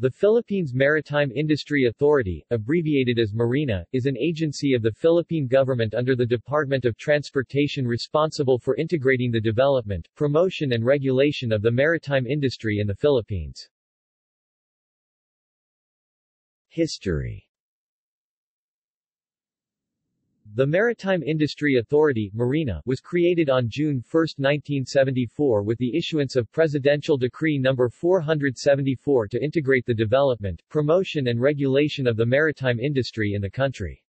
The Philippines Maritime Industry Authority, abbreviated as MARINA, is an agency of the Philippine government under the Department of Transportation responsible for integrating the development, promotion and regulation of the maritime industry in the Philippines. History The Maritime Industry Authority Marina, was created on June 1, 1974 with the issuance of Presidential Decree No. 474 to integrate the development, promotion and regulation of the maritime industry in the country.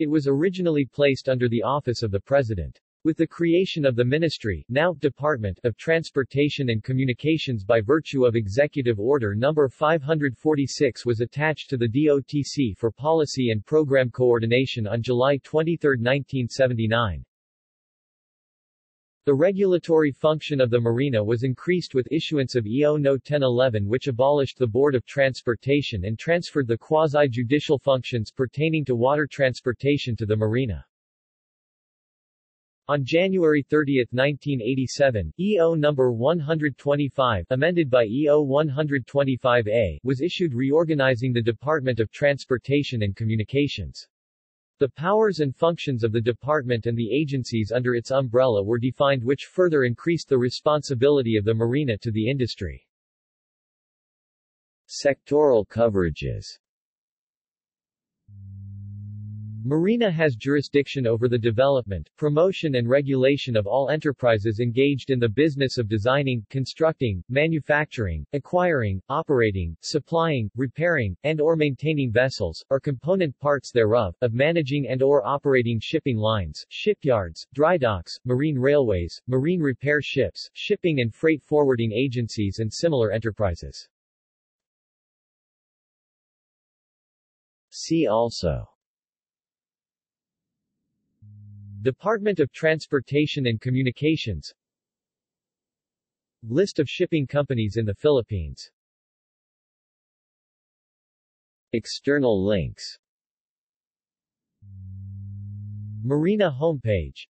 It was originally placed under the office of the President. With the creation of the Ministry now Department of Transportation and Communications by virtue of Executive Order No. 546 was attached to the DOTC for policy and program coordination on July 23, 1979. The regulatory function of the Marina was increased with issuance of EO No. 1011 which abolished the Board of Transportation and transferred the quasi-judicial functions pertaining to water transportation to the Marina. On January 30, 1987, EO No. 125 amended by EO 125A was issued reorganizing the Department of Transportation and Communications. The powers and functions of the department and the agencies under its umbrella were defined which further increased the responsibility of the marina to the industry. Sectoral coverages Marina has jurisdiction over the development, promotion and regulation of all enterprises engaged in the business of designing, constructing, manufacturing, acquiring, operating, supplying, repairing, and or maintaining vessels, or component parts thereof, of managing and or operating shipping lines, shipyards, dry docks, marine railways, marine repair ships, shipping and freight forwarding agencies and similar enterprises. See also Department of Transportation and Communications. List of shipping companies in the Philippines. External links. Marina homepage